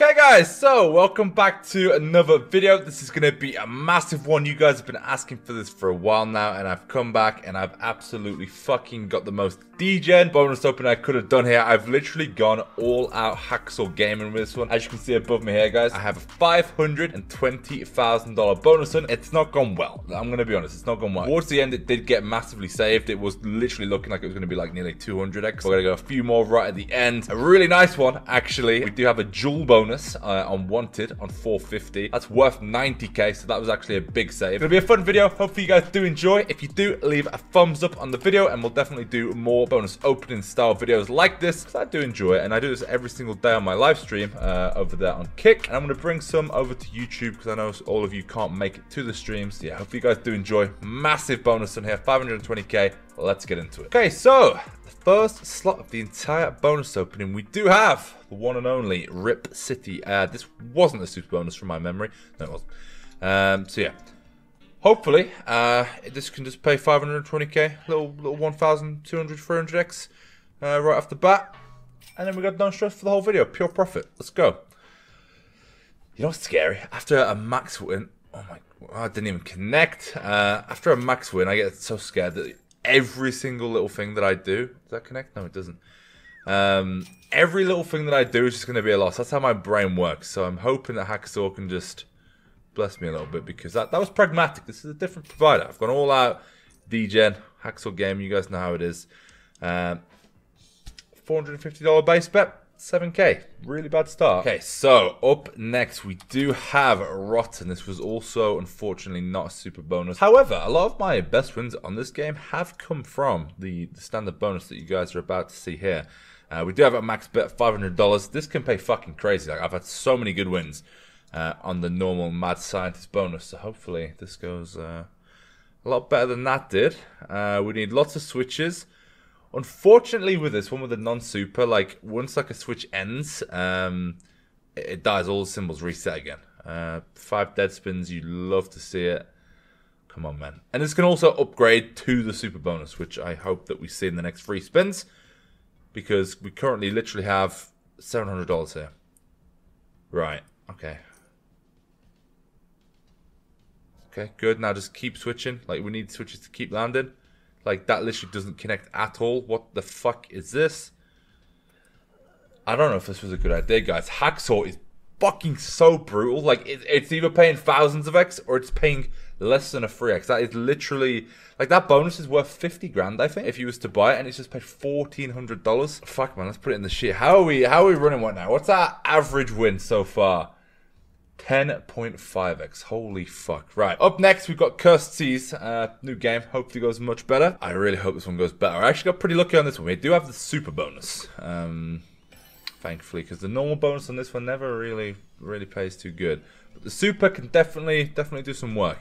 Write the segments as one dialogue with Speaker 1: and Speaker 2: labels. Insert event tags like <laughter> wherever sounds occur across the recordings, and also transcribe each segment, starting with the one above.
Speaker 1: Ok, Guys, so welcome back to another video. This is going to be a massive one. You guys have been asking for this for a while now and I've come back and I've absolutely fucking got the most degen bonus open I could have done here. I've literally gone all out hacksaw gaming with this one. As you can see above me here guys, I have a $520,000 bonus and it's not gone well. I'm going to be honest, it's not gone well. Towards the end it did get massively saved. It was literally looking like it was going to be like nearly 200x. We're going to go a few more right at the end. A really nice one actually. We do have a duel bonus bonus uh, on Wanted on 450. That's worth 90k, so that was actually a big save. It'll be a fun video. Hopefully you guys do enjoy. If you do, leave a thumbs up on the video, and we'll definitely do more bonus opening style videos like this, because I do enjoy it, and I do this every single day on my live stream uh, over there on Kick, and I'm to bring some over to YouTube, because I know all of you can't make it to the streams. Yeah, hope you guys do enjoy. Massive bonus on here, 520k. Let's get into it. Okay, so the first slot of the entire bonus opening, we do have the one and only Rip City. Uh, this wasn't a super bonus from my memory. No, it wasn't. Um, so yeah, hopefully uh, this can just pay 520k, little little 1,200, 300x uh, right off the bat, and then we got no stress for the whole video, pure profit. Let's go. You know what's scary? After a max win, oh my, I didn't even connect. Uh, after a max win, I get so scared that every single little thing that I do, does that connect? No, it doesn't. Um, every little thing that I do is just going to be a loss. That's how my brain works. So I'm hoping that Hacksaw can just bless me a little bit because that, that was pragmatic. This is a different provider. I've gone all out degen, Hacksaw game. You guys know how it is. Um, $450 base bet. 7k. Really bad start. Okay, so up next we do have Rotten. This was also unfortunately not a super bonus. However, a lot of my best wins on this game have come from the, the standard bonus that you guys are about to see here. Uh, we do have a max bet of $500. This can pay fucking crazy. Like I've had so many good wins uh, on the normal Mad Scientist bonus. So hopefully this goes uh, a lot better than that did. Uh, we need lots of switches. Unfortunately, with this one with the non-super, like once like a switch ends, um, it, it dies. All the symbols reset again. Uh, five dead spins. You love to see it. Come on, man. And this can also upgrade to the super bonus, which I hope that we see in the next three spins, because we currently literally have seven hundred dollars here. Right. Okay. Okay. Good. Now just keep switching. Like we need switches to keep landing. Like, that literally doesn't connect at all. What the fuck is this? I don't know if this was a good idea, guys. Hacksaw is fucking so brutal. Like, it, it's either paying thousands of X or it's paying less than a 3X. That is literally... Like, that bonus is worth 50 grand, I think, if you was to buy it, and it's just paid $1,400. Fuck, man, let's put it in the shit. How are we, how are we running right now? What's our average win so far? 10.5x. Holy fuck. Right. Up next, we've got Cursed Seas. Uh, new game. Hopefully goes much better. I really hope this one goes better. I actually got pretty lucky on this one. We do have the super bonus. Um, thankfully, because the normal bonus on this one never really, really pays too good. But the super can definitely, definitely do some work.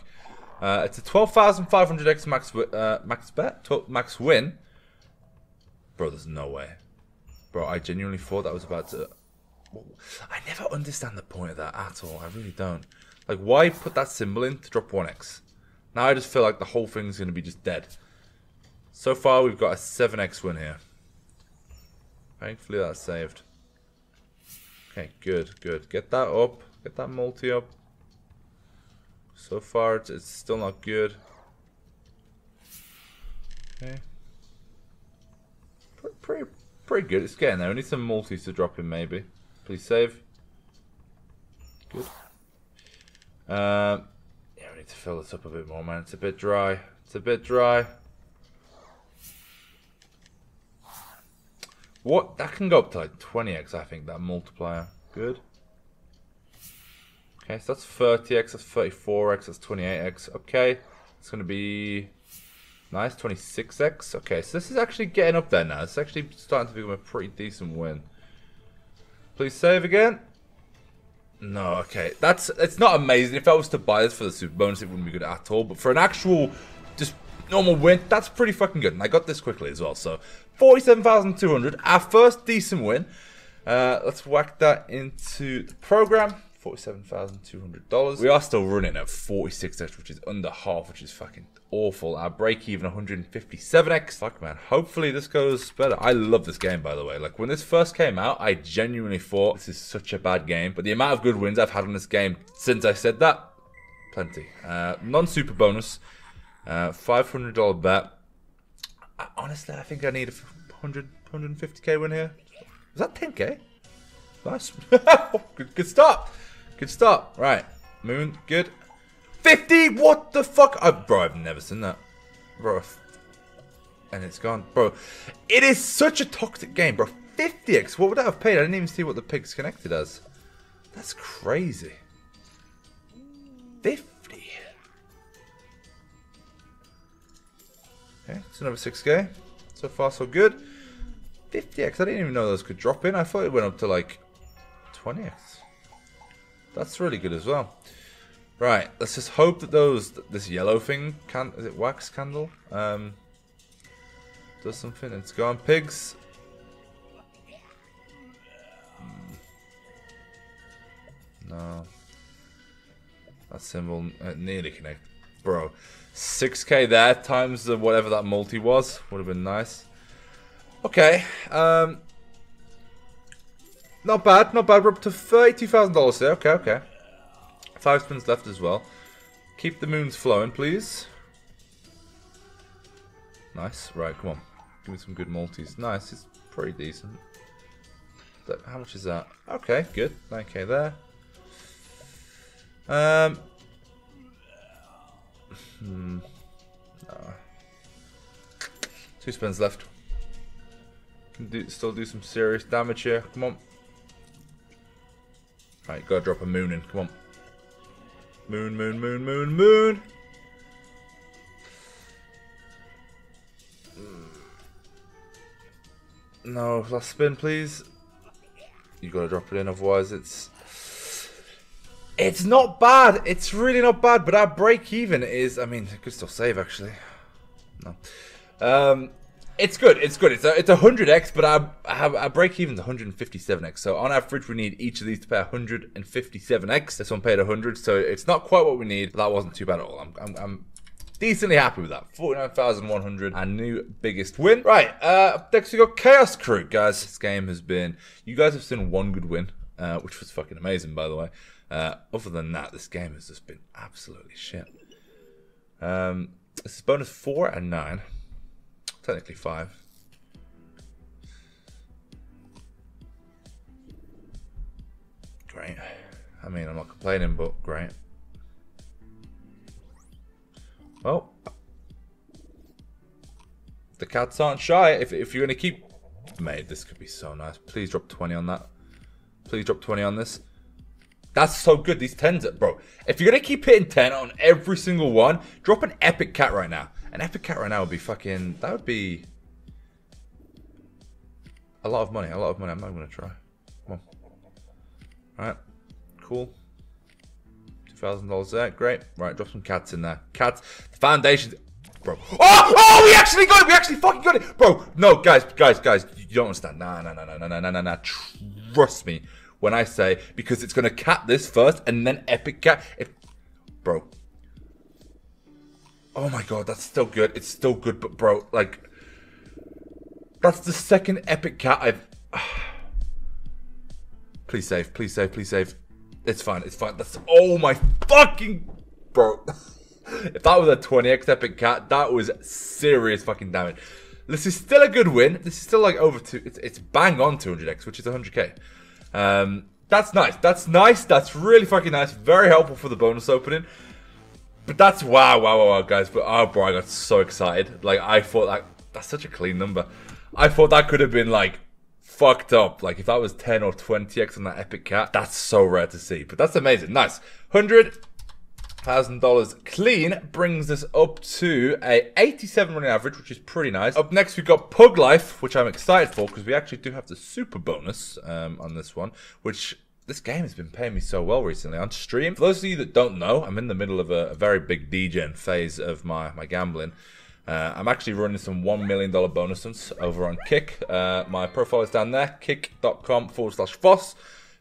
Speaker 1: Uh, it's a 12,500x max, uh, max bet, max win. Bro, there's no way. Bro, I genuinely thought that was about to I never understand the point of that at all. I really don't. Like, why put that symbol in to drop 1x? Now I just feel like the whole thing's going to be just dead. So far, we've got a 7x win here. Thankfully, that's saved. Okay, good, good. Get that up. Get that multi up. So far, it's, it's still not good. Okay. Pretty, pretty, pretty good. It's getting there. We need some multis to drop in, maybe. Please save. Good. Um, yeah, we need to fill this up a bit more, man. It's a bit dry. It's a bit dry. What? That can go up to like 20x, I think, that multiplier. Good. Okay, so that's 30x, that's 34x, that's 28x. Okay, it's going to be nice, 26x. Okay, so this is actually getting up there now. It's actually starting to become a pretty decent win. Please save again. No, okay. That's it's not amazing. If I was to buy this for the super bonus, it wouldn't be good at all. But for an actual just normal win, that's pretty fucking good. And I got this quickly as well. So 47,200. Our first decent win. Uh, let's whack that into the program. $47,200. We are still running at 46x, which is under half, which is fucking awful. Our break even 157x. Fuck, man. Hopefully this goes better. I love this game, by the way. Like, when this first came out, I genuinely thought this is such a bad game. But the amount of good wins I've had on this game since I said that, plenty. Uh, Non-super bonus. Uh, $500 bet. I, honestly, I think I need a 100, 150k win here. Is that 10k? Nice. <laughs> good, good start. Good start. Right. Moon, good. 50? What the fuck? Oh, bro, I've never seen that. Bro. And it's gone. Bro, it is such a toxic game, bro. 50x. What would I have paid? I didn't even see what the pig's connected as. That's crazy. 50. Okay, it's another 6k. So far, so good. 50x. I didn't even know those could drop in. I thought it went up to like 20x. That's really good as well. Right, let's just hope that those this yellow thing can is it wax candle? Um does something. It's gone. Pigs. Hmm. No. That symbol uh, nearly connect. Bro. 6k there times the whatever that multi was. Would have been nice. Okay. Um not bad, not bad. We're up to $32,000 there. Okay, okay. Five spins left as well. Keep the moons flowing, please. Nice. Right, come on. Give me some good multis. Nice. It's pretty decent. But how much is that? Okay, good. 9k there. Um. Hmm. Two spins left. Can do, still do some serious damage here. Come on. Right, gotta drop a moon in. Come on. Moon, moon, moon, moon, moon. No, last spin, please. You gotta drop it in, otherwise it's... It's not bad. It's really not bad, but our break even is... I mean, it could still save, actually. No. Um, it's good. It's good. It's a it's a hundred x, but our our break even's 157 x. So on average, we need each of these to pay 157 x. This one paid 100, so it's not quite what we need. But that wasn't too bad at all. I'm I'm, I'm decently happy with that. 49,100 and new biggest win. Right, uh, next we got Chaos Crew, guys. This game has been, you guys have seen one good win, uh, which was fucking amazing, by the way. Uh, other than that, this game has just been absolutely shit. Um, this is bonus four and nine. Technically five. Great. I mean, I'm not complaining, but great. Well, the cats aren't shy. If, if you're going to keep... Mate, this could be so nice. Please drop 20 on that. Please drop 20 on this. That's so good. These 10s, bro. If you're going to keep hitting 10 on every single one, drop an epic cat right now. An epic cat right now would be fucking... That would be... A lot of money. A lot of money. I'm not going to try. Come on. Alright. Cool. $2,000 there. Great. Right, drop some cats in there. Cats. The foundations... Bro. Oh! Oh! We actually got it! We actually fucking got it! Bro, no, guys, guys, guys. You don't understand. Nah, nah, nah, nah, nah, nah, nah, nah. Trust me when I say, because it's going to cat this first and then epic cat. If, bro, Oh my god, that's still good. It's still good, but bro, like, that's the second epic cat I've. <sighs> please save, please save, please save. It's fine, it's fine. That's oh my fucking bro. <laughs> if that was a 20x epic cat, that was serious fucking damage. This is still a good win. This is still like over two. It's, it's bang on 200x, which is 100k. Um, that's nice. That's nice. That's really fucking nice. Very helpful for the bonus opening. But that's wow, wow, wow, wow, guys. But oh, bro, I got so excited. Like, I thought that that's such a clean number. I thought that could have been like fucked up. Like, if that was 10 or 20x on that epic cat, that's so rare to see. But that's amazing. Nice. 100 thousand dollars clean brings us up to a 87 running average, which is pretty nice. Up next, we've got Pug Life, which I'm excited for because we actually do have the super bonus um, on this one, which this game has been paying me so well recently on stream. For those of you that don't know, I'm in the middle of a, a very big degen phase of my, my gambling. Uh, I'm actually running some $1 million bonuses over on Kick. Uh, my profile is down there, kick.com forward slash FOSS,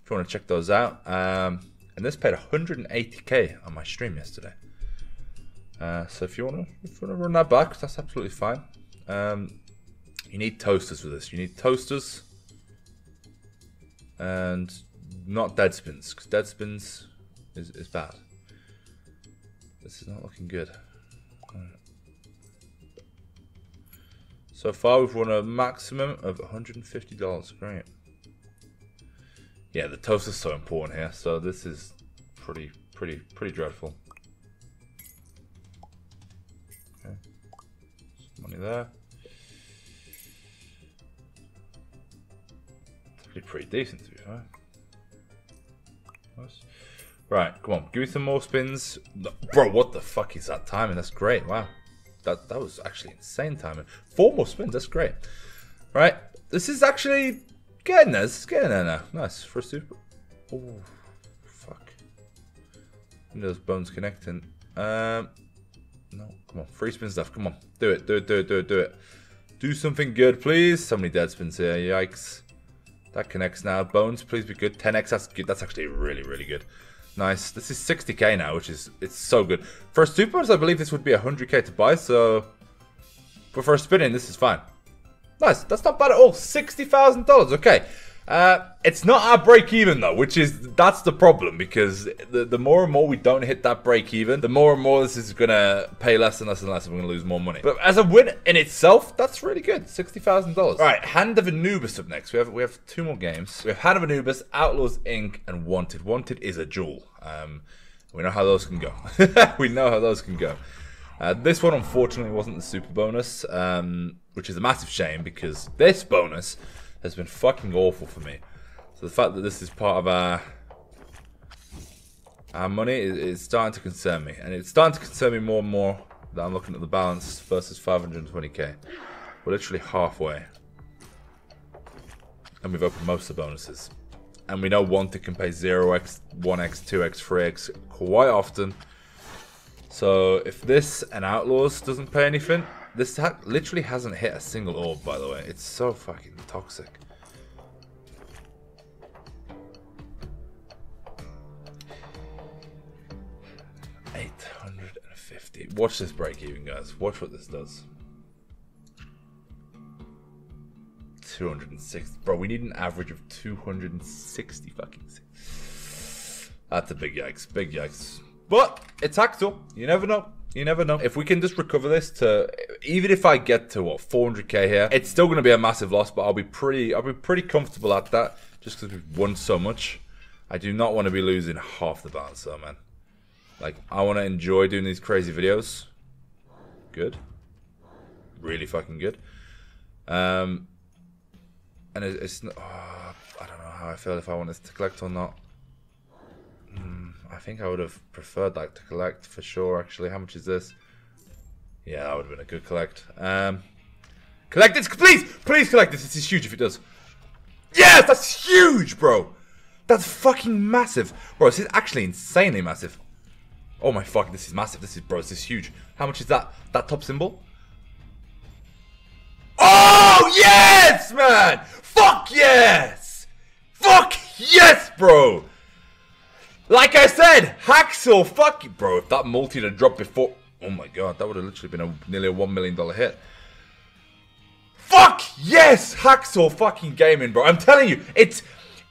Speaker 1: if you want to check those out. Um, And this paid 180k on my stream yesterday. Uh, so if you want to want to run that back, that's absolutely fine. Um, you need toasters for this. You need toasters and not dead spins because dead spins is, is bad. This is not looking good. So far, we've won a maximum of $150. Great. Yeah, the toast is so important here. So this is pretty, pretty, pretty dreadful. Okay. Some money there. Pretty decent to be fair. Right, come on, give me some more spins. Bro, what the fuck is that timing? That's great, wow. That that was actually insane timing. Four more spins, that's great. Right, this is actually getting there. This is getting there now. Nice for a super. Oh, fuck. Those bones connecting. Um, no, come on, free spin stuff. Come on, do it, do it, do it, do it, do it. Do something good, please. So many dead spins here. Yikes. That connects now. Bones, please be good. 10x, that's good. That's actually really, really good. Nice. This is 60k now, which is it's so good. For supers, I believe this would be 100k to buy, so... But for a spinning, this is fine. Nice. That's not bad at all. $60,000. Okay. Uh, it's not our break even though, which is that's the problem because the, the more and more we don't hit that break even, the more and more this is gonna pay less and less and less, and we're gonna lose more money. But as a win in itself, that's really good, sixty thousand dollars. Right, Hand of Anubis up next. We have we have two more games. We have Hand of Anubis, Outlaws Inc, and Wanted. Wanted is a duel. Um, we know how those can go. <laughs> we know how those can go. Uh, this one unfortunately wasn't the super bonus, um, which is a massive shame because this bonus has been fucking awful for me. So the fact that this is part of our our money is, is starting to concern me, and it's starting to concern me more and more that I'm looking at the balance versus 520k. We're literally halfway, and we've opened most of the bonuses. And we know Wanted can pay 0x, 1x, 2x, 3x quite often. So if this and Outlaws doesn't pay anything, this ha literally hasn't hit a single orb, by the way. It's so fucking toxic. Eight hundred and fifty. Watch this break even, guys. Watch what this does. 260. Bro, we need an average of 260 fucking. That's a big yikes. Big yikes. But it's Hacksaw. You never know. You never know. If we can just recover this to, even if I get to what 400k here, it's still going to be a massive loss. But I'll be pretty, I'll be pretty comfortable at that, just because we've won so much. I do not want to be losing half the balance, though, man. Like I want to enjoy doing these crazy videos. Good. Really fucking good. Um, and it's, it's not. Oh, I don't know how I feel if I wanted to collect or not. I think I would have preferred like to collect for sure, actually. How much is this? Yeah, that would have been a good collect. Um, collect this, please! Please collect this. This is huge if it does. Yes, that's huge, bro! That's fucking massive. Bro, this is actually insanely massive. Oh my fuck, this is massive. This is, bro, this is huge. How much is that? That top symbol? Oh, yes, man! Fuck yes! Fuck yes, bro! Like I said, Hacksaw, fuck you, bro. If that multi had dropped before, oh my god, that would have literally been a nearly a one million dollar hit. Fuck yes, hacksaw fucking gaming, bro. I'm telling you, it's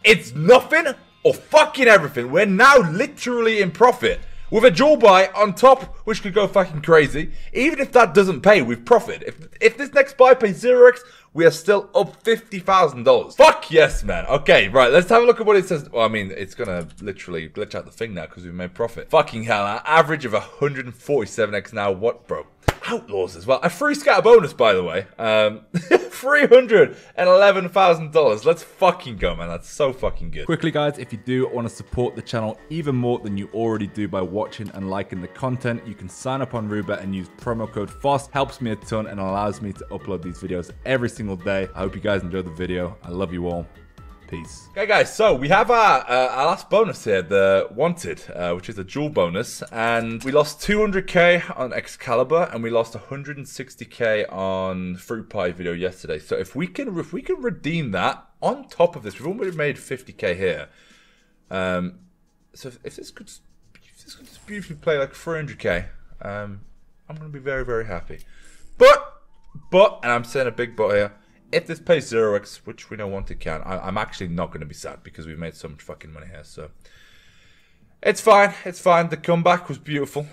Speaker 1: it's nothing or fucking everything. We're now literally in profit. With a duel buy on top, which could go fucking crazy. Even if that doesn't pay, we've profit. If if this next buy pays 0x, we are still up $50,000. Fuck yes, man. Okay, right, let's have a look at what it says. Well, I mean, it's gonna literally glitch out the thing now because we've made profit. Fucking hell, average of 147x now. What, bro? Outlaws as well. A free scatter bonus, by the way. Um, <laughs> $311,000. Let's fucking go, man. That's so fucking good.
Speaker 2: Quickly, guys, if you do want to support the channel even more than you already do by watching and liking the content, you can sign up on Ruba and use promo code FOSS. Helps me a ton and allows me to upload these videos every single day. I hope you guys enjoyed the video. I love you all. Peace.
Speaker 1: Okay, guys, so we have our, uh, our last bonus here, the Wanted, uh, which is a duel bonus. And we lost 200k on Excalibur, and we lost 160k on Fruit Pie video yesterday. So if we can if we can redeem that on top of this, we've already made 50k here. Um, So if, if this could, if this could just beautifully play like 300k, um, I'm gonna be very very happy. But, but, and I'm saying a big but here. If this pays zero x, which we don't want to count, I, I'm actually not gonna be sad because we've made so much fucking money here. So it's fine. It's fine. The comeback was beautiful.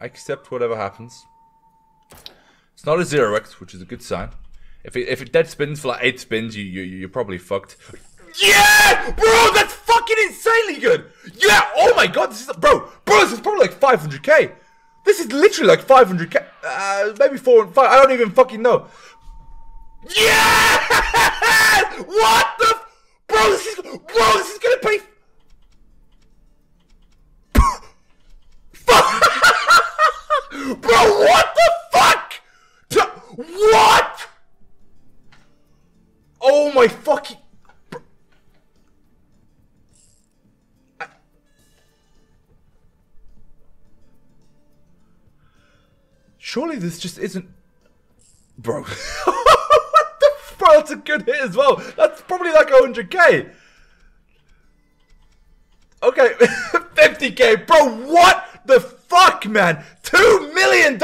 Speaker 1: I accept whatever happens. It's not a zero x, which is a good sign. If it, if it dead spins for like eight spins, you, you you're probably fucked. Yeah, bro, that's fucking insanely good. Yeah, oh my god, this is bro, bro, this is probably like 500k. This is literally like 500k, uh, maybe four and five. I don't even fucking know. Yeah, what the, bro, this is bro, this is gonna pay. <laughs> bro, what the fuck? What? Oh my fucking. Surely this just isn't. Bro. <laughs> fuck? <laughs> That's a good hit as well. That's probably like 100k. Okay, <laughs> 50k. Bro, what the fuck, man? $2 million!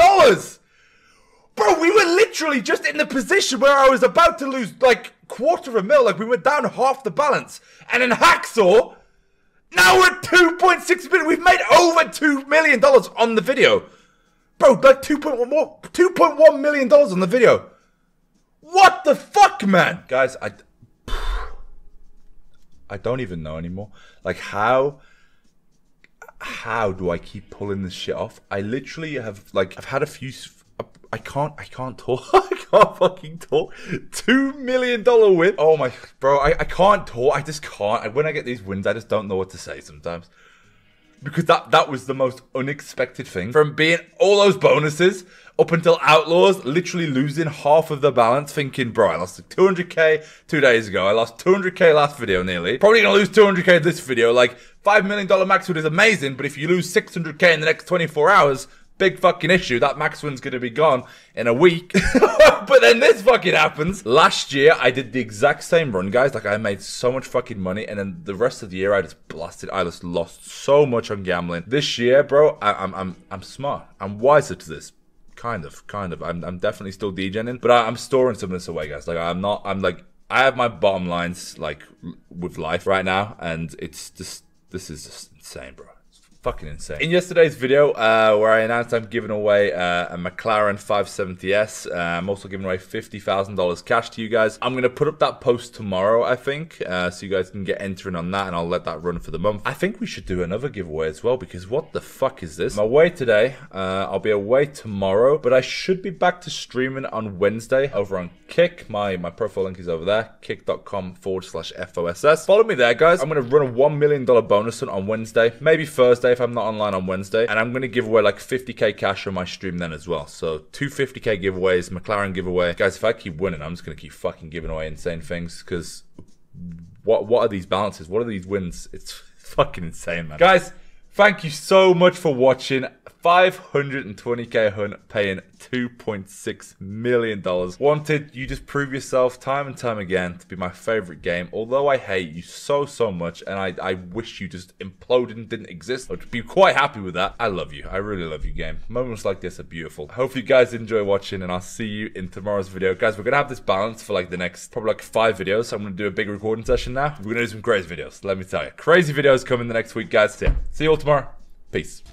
Speaker 1: Bro, we were literally just in the position where I was about to lose like quarter of a mil. Like we were down half the balance. And in Hacksaw, now we're at 2.6 million. We've made over $2 million on the video. Bro, like 2.1 more, $2.1 million on the video. What the fuck, man? Guys, I. I don't even know anymore. Like, how. How do I keep pulling this shit off? I literally have, like, I've had a few I can't. I can't talk. <laughs> I can't fucking talk. Two million dollar win. Oh my, bro. I, I can't talk. I just can't. when I get these wins, I just don't know what to say sometimes. Because that that was the most unexpected thing. From being all those bonuses up until Outlaws, literally losing half of the balance, thinking, bro, I lost 200k two days ago. I lost 200k last video nearly. Probably gonna lose 200k this video. Like five million dollar max is amazing, but if you lose 600k in the next 24 hours, big fucking issue. That max win's going to be gone in a week. <laughs> but then this fucking happens. Last year, I did the exact same run, guys. Like, I made so much fucking money. And then the rest of the year, I just blasted. I just lost so much on gambling. This year, bro, I, I'm, I'm, I'm smart. I'm wiser to this. Kind of, kind of. I'm, I'm definitely still degening, but I, I'm storing some of this away, guys. Like, I'm not, I'm like, I have my bottom lines, like, with life right now. And it's just, this is just insane, bro fucking insane. In yesterday's video, uh, where I announced I'm giving away uh, a McLaren 570S, uh, I'm also giving away $50,000 cash to you guys. I'm going to put up that post tomorrow, I think, uh, so you guys can get entering on that, and I'll let that run for the month. I think we should do another giveaway as well, because what the fuck is this? I'm away today. Uh, I'll be away tomorrow, but I should be back to streaming on Wednesday over on Kick. My, my profile link is over there, kick.com forward slash FOSS. Follow me there, guys. I'm going to run a $1 million bonus on Wednesday, maybe Thursday if I'm not online on Wednesday. And I'm going to give away like 50k cash on my stream then as well. So two 50k giveaways, McLaren giveaway. Guys, if I keep winning, I'm just going to keep fucking giving away insane things because what what are these balances? What are these wins? It's <laughs> fucking insane, man. Guys, thank you so much for watching. 520k hunt paying $2.6 million. Wanted, you just prove yourself time and time again to be my favorite game. Although I hate you so, so much and I, I wish you just imploded and didn't exist, I'd be quite happy with that. I love you. I really love you, game. Moments like this are beautiful. I hope you guys enjoy watching and I'll see you in tomorrow's video. Guys, we're going to have this balance for like the next probably like five videos. So I'm going to do a big recording session now. We're going to do some crazy videos, let me tell you. Crazy videos coming the next week, guys. See you all tomorrow. Peace.